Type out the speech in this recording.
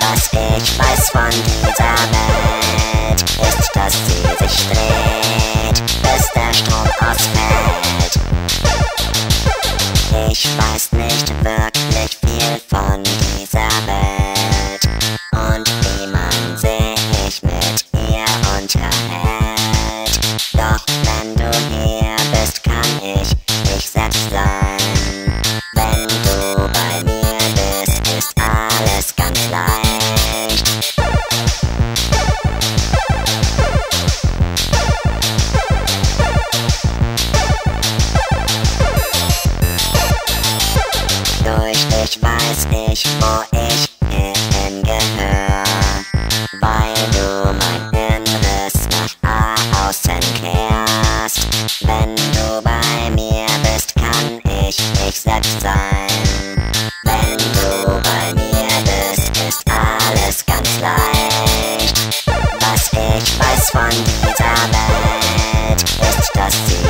Was ich weiß von dieser Welt, ist, dass sie sich Doch wenn du hier bist, kann ich ich selbst sein. Wenn du bei mir bist, ist alles ganz leicht. Durch dich weiß ich, wo ich ist,